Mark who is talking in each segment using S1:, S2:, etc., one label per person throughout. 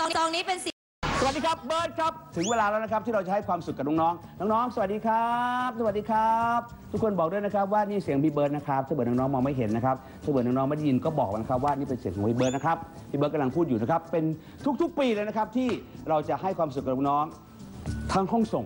S1: ซองนี้เป็นสี
S2: สวัสดีครับเบิร์ดครับถึงเวลาแล้วนะครับที่เราจะให้ความสุขกับน้องๆน้องๆสวัสดีครับ สวัสดีครับ ทุกคนบอกด้วยนะครับว่านี่เสียงพี่เบิร์ดนะครับถ้าเบิร์ดน้องๆมองไม่เห็นนะครับถ้าเบิร์ดน้องๆไม่ได้ยินก็บอกนะครับว่านี่เป็นเสียงของพี่เบิร์ดนะครับพี่เบิร์ดกำลังพูดอยู่นะครับเป็นทุกๆ ปีเลยนะครับที่เราจะให้ความสุขกับน้องๆทั้งห้องส่ง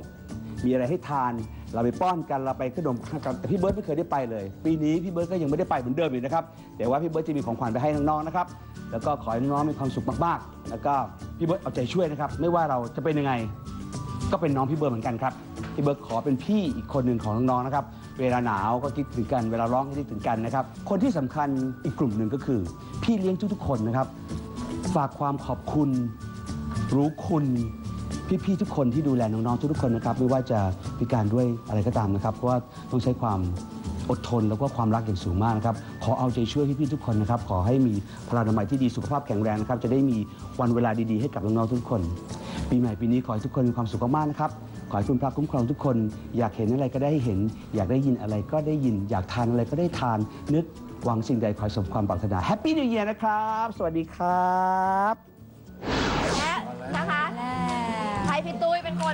S2: มีอะไรให้ทาน เราไปป้อนกันเราไปขนมกันแต่พี่เบิร์ดไม่เคยได้ไปเลย ปีนี้พี่เบิร์ดก็ยังไม่ได้ไปเหมือนเดิมอยู่นะครับแต่ว่าพี่เบิร์ดจะมีของขวัญไปให้น้องๆนะครับแล้วก็ขอให้น้องๆมีความสุขมากๆ แล้วก็พี่เบิร์ดเอาใจช่วยนะครับไม่ว่าเราจะเป็นยังไง ก็เป็นน้องพี่เบิร์ดเหมือนกันครับพี่เบิร์ดขอเป็นพี่อีกคนหนึ่งของน้องๆนะครับเวลาหนาวก็คิดถึงกันเวลาร้องก็คิดถึงกันนะครับคนที่สำคัญอีกกลุ่มหนึ่งก็คือ พี่เลี้ยงทุกๆคนนะครับฝากความขอบคุณ รู้คุณ พี่ๆทุกคนที่ดูแลน้องๆทุกๆคนนะครับไม่ว่าจะพิการด้วยอะไรก็ตามนะครับ เพราะว่าต้องใช้ความอดทนแล้วก็ความรักอย่างสูงมากนะครับขอเอาใจช่วยพี่ๆทุกคนนะครับขอให้มีพลานามัยที่ดีสุขภาพแข็งแรงนะครับจะได้มีวันเวลาดีๆให้กับน้องๆทุกคน ปีใหม่ปีนี้ขอให้ทุกคนมีความสุขมากๆนะครับขอให้คุณพระคุ้มครองทุกคน อยากเห็นอะไรก็ได้เห็น อยากได้ยินอะไรก็ได้ยิน อยากทานอะไรก็ได้ทาน นึกหวังสิ่งใดขอให้สมความปรารถนาแฮปปี้นิว e a ยร์นะครับ สวัสดีครับ
S3: และนะคะ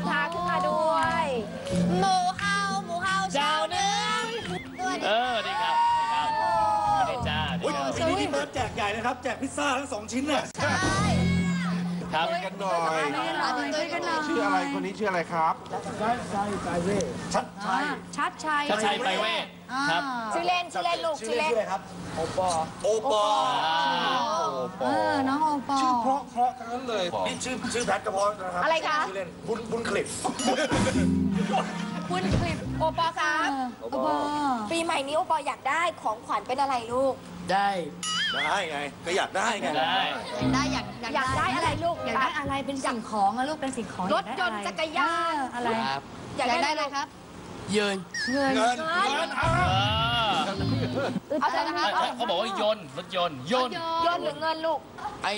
S3: ตุ้ยเป็นคนพาขึ้นมาด้วย หมูเฮาหมูเฮาเจ้าเนื้อตัว
S4: เอ
S3: นี้
S4: อดีครับดีครับสวัสดีจ้า
S5: อุ๊ยปีนี้พี่เบิร์ดแจกใหญ่นะครับ แจกพิซซ่าทั้งสองชิ้นเนี่ย
S3: ใช่
S4: ครับ
S6: กันหน่อย
S3: พี่ตุ้ยกันหน่อย
S6: ชื่ออะไรคนนี้ชื่ออะไรครับ
S5: ชัดชัย
S1: ชัดชัย
S4: ชัดชัยไปเวทครับ
S3: ชื่อเล่นชื่อเล่นลูก
S5: ชื่อ
S3: ชื่อ
S5: เล่น
S3: เล่น
S5: ชื่ออะไรครับโอปอโอปอ
S1: เออน้องโอปอ
S6: ชื่อเพราะเพราะทั้งนั้นเลย
S5: นี่ชื่อชื่อแพทกระเพาะนะครับ
S3: อะไรคะ
S5: ชื่อเล่นบุญบุญคลิป
S1: คุณคลิป
S3: โอปอครับ
S1: โอปอ
S3: ปีใหม่นี้โอปออยากได้ของขวัญเป็นอะไรลูก
S5: ได้ ไง ก็อยากได้ไง
S4: ได้
S1: ได้อยาก
S3: อยากได้อะไรลูก
S1: อยากได้อะไรเป็นสิ่งของอะลูกเป็นสิ่งของ
S3: รถยนต์จักรยาน
S1: เอออะไร
S4: ครับ
S3: อยากได้อะไรครับ
S1: เงิน
S5: เงินเงิน
S4: เออ
S3: เอาอะไรนะครับ
S4: เขาบอกว่ายนต์รถยนต์ยนต์
S3: ยนต์หรือเงินลูก
S7: ไอ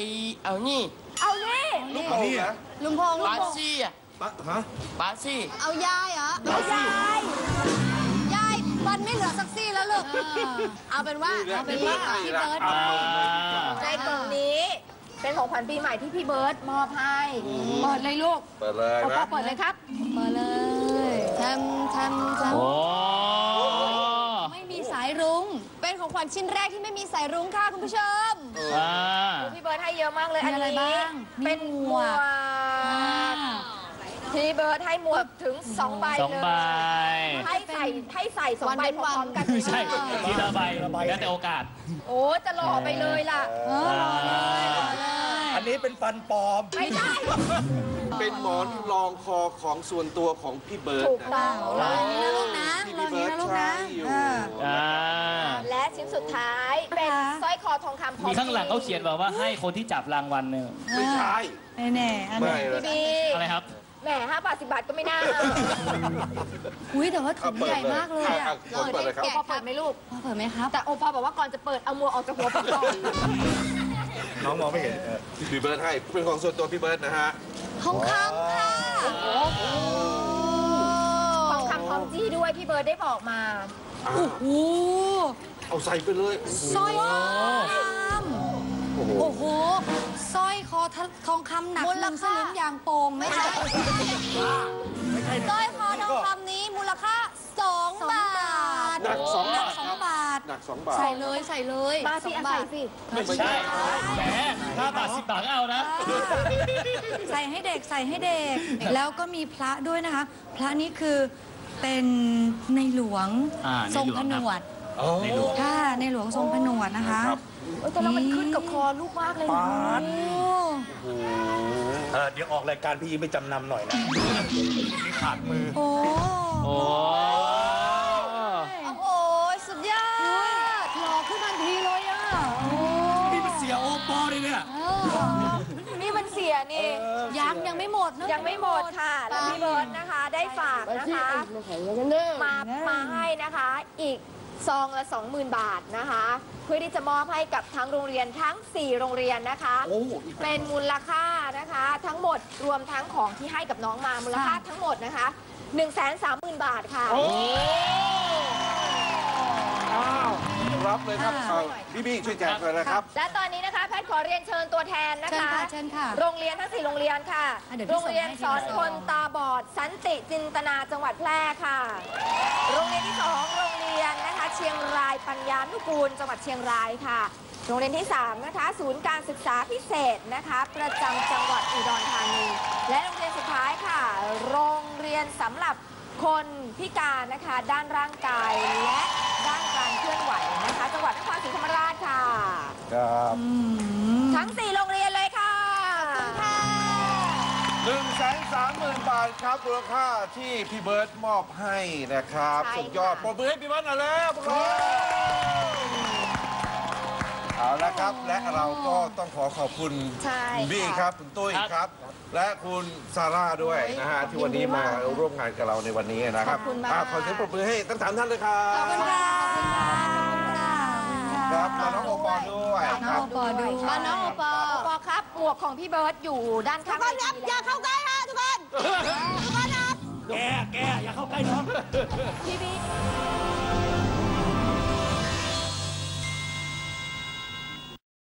S7: เอานี่
S3: เอานี่
S5: ลูกนี่นะ
S1: ลุงพงษ์ลุ
S7: ปาง
S1: พงษ์
S7: ซี่อะ
S5: ปะฮะ
S7: ปาซี่
S1: เอายายเหรอ
S3: เอายาย
S1: ยายฟันไม่เหลือสักซี่แล้วลูก เอาเป็นว่าเอาเป็นว่าพี่เบิร์ด
S4: อ่า
S3: ในกล่องนี้เป็นของขวัญปีใหม่ที่พี่เบิร์ตมอบให้
S1: เปิดเลยลูก
S6: เปิดเลย
S3: โอปอ
S6: นะ
S3: เปิดเลยครับ
S1: เปิดเลยทำทำท
S4: โอ้ำ
S1: ไม่มีสายรุ้ง เป็นของขวัญชิ้นแรกที่ไม่มีสายรุ้งค่ะคุณผู้ชม
S4: อ่า
S3: พี่เบิร์ตให้เยอะมากเลย
S1: มี
S3: อัน
S1: อะไร
S3: นี้
S1: บ้างมี
S3: เป็นหมวก พี่เบิร์ตให้หมวกถึง2ใบ
S4: สอง
S3: เลย
S4: ใบ
S3: ให้ใส่ให้ใส่สองใบพร้อมๆกัน
S4: ไม่ใช่ทีละใบแล้วแต่โอกาส
S3: โอ้จะหล่อไปเลยล่ะ
S1: เออรอเลยรอเลย
S5: อันนี้เป็นฟันปลอม
S3: ไม่ได้
S6: เป็นหมอนรองคอของส่วนตัวของพี่เบิร์ด
S3: ถูก
S6: นะ
S3: ต้อง
S1: รออย่างนี้นะลูกนะ
S6: ที่
S1: รอ
S6: พี่
S1: อย่าง
S6: เบิ
S1: นี้
S6: ร์ด
S1: นะลูก
S6: ใช้
S1: นะ
S6: อยู่
S1: เออ
S4: อ่า
S3: และชิ้นสุดท้ายเป็น
S1: ค่ะ
S3: สร้อยคอทองคำพร้อ
S4: มีข้างหลังเขาเขียนแบบว่าให้คนที่จับรางวัลเนี่ย
S6: ไม่ใช่
S1: แน่ๆอัน
S6: ไม่
S1: นี้
S6: เลย
S3: พี่บี
S4: อะไรครับ
S3: แหมห้าบาทสิบบาทก็ไม่น่า
S1: อุ้ยแต่ว่าถุ
S6: เอา
S1: ง
S6: เปิด
S1: ใหญ่
S6: เลย
S1: มากเลย
S6: อะ
S1: อะ
S6: อะคนเปิดเลยครับ
S3: โอปอเปิดไหมลูก
S1: พอเปิดไหมครับ
S3: แต่โอปอบอกว่าก่อนจะเปิดเอามัวออกจากหัวไปก่อน
S5: น้องมองไม่เห็นเออ
S6: พี่เบิร์ดให้เป็นของส่วนตัวพี่เบิร์ดนะฮะ
S1: ทองคำค่ะ
S3: ทองคำทองจี้ด้วยพี่เบิร์ดได้บอกมา
S6: อ่า
S1: โอ้
S6: เอาใส่ไปเลย
S1: สร้อยทองค
S6: โอ้โหำ
S1: โอ้โห สร้อยคอทองคำหนักหนึ่งสลึงอย่างโป่งไม่ใช่สร้อยคอทองคำนี้มูลค่าสองบาท
S6: หนักสอง
S1: หนั
S6: บากท
S1: สอง
S6: ครับ
S1: บาท
S6: หนักสองบาท
S1: ใส่เลยใส่เลย
S3: มาสิ
S1: ส
S3: อา
S1: อง
S3: ศั
S1: บายท
S3: สิ
S4: ไม่ใช่แหมห้าบาทสิบบาทก็เอานะ
S1: ใส่ให้เด็กใส่ให้เด็ก แล้วก็มีพระด้วยนะคะ พระนี้คือเป็นในหลวง
S4: อ่า
S1: ทรง
S4: ในหลวง
S1: ผนวด
S4: ในหลวง
S1: ค่ะในหลวงทรงผนวดนะคะ
S3: เออแต่เรามันขึ้นกับคอลูกมากเลยนะ
S1: โอ้
S5: เออเดี๋ยวออกรายการพี่ยิ้มไปจำนำหน่อยนะขาดมือ
S1: โอ้
S4: โอ้
S1: โอ้โหสุดยอดหล่อขึ้นทันทีเลยอะโอ้
S5: นี่เป็นเสียโอปอเลยเนี่ย
S1: เออ
S3: นี่มันเสียนี่
S1: ยังยังไม่หมดนะ
S3: ยังไม่หมดค่ะ แล้วพี่เบิร์ดนะคะ ได้ฝากนะคะ มามาให้นะคะ อีกซองละ 20,000 บาทนะคะ เพื่อที่จะมอบให้กับทั้งโรงเรียนทั้ง 4 โรงเรียนนะคะ
S5: โอ้
S3: เป็นมูลค่านะคะ ทั้งหมดรวมทั้งของที่ให้กับน้องมามูลค่าทั้งหมดนะคะ 1 3 0 0 0 0 บาทค่ะ
S5: อ้าว
S6: รับเลยครับ
S1: ค่ะ
S6: เอาพี่บี้ช่วยแจกเลยนะครับ
S3: และตอนนี้นะคะแพทย์ขอเรียนเชิญตัวแทนนะ
S1: เชิญ
S3: คะ
S1: ค่ะเชิญค่ะ
S3: โรงเรียนทั้งสี่โรงเรียนค่ะ
S1: อะเดี๋ยวพี่
S3: โรงเรียน
S1: ส่งให้
S3: ส
S1: ที
S3: อน
S1: ละ
S3: คนตาบอด สันติจินตนาจังหวัดแพร่ค่ะ โรงเรียนที่สองโรงเรียนนะคะ เชียงรายปัญญานุกูลจังหวัดเชียงรายค่ะ โรงเรียนที่สามนะคะ ศูนย์การศึกษาพิเศษนะคะ ประจำจังหวัดอุดรธานี และโรงเรียนสุดท้ายค่ะ โรงเรียนสำหรับคนพิการนะคะ ด้านร่างกายและ
S6: ครับ
S3: ทั้ง 4 โรงเรียนเลยค่ะ
S6: หนึ่งแสนสามหมื่นบาทครับมูลค่าที่พี่เบิร์ตมอบให้นะครับ
S3: ใช่
S6: สุดยอด
S3: ค่ะ
S6: ปรบมือให้พี่เบิร์ตหน่อยแล้วพวกเราเอาละครับ และเราก็ต้องขอขอบคุณ
S3: ใช่
S6: คุณบี้
S3: ค่ะ
S6: ครับคุณตุ้ย
S4: ครับ
S6: ครับ และคุณซาร่าด้วยนะฮะที่วันนี้มาร่วมงานกับเราในวันนี้นะครับ
S3: ขอบคุณมาก
S6: อะขอเสียงปรบมือให้ทั้งสามท่านเลยครั
S3: ขอบคุณ
S6: บ
S3: ค่ะ
S6: ครับและน้องโอปอล์ด้วย
S1: น้องโอปอล์ด้วย
S3: บ้านน้องโอปอโอปอครับหมวกของพี่เบิร์ตอยู่ด้านข้างเวทีอย่าเข้าใกล้ค่ะทุกคนทุกคนครับ
S5: แกแกอย่าเข้าใกล้น้อง
S3: พี่บิ๊ก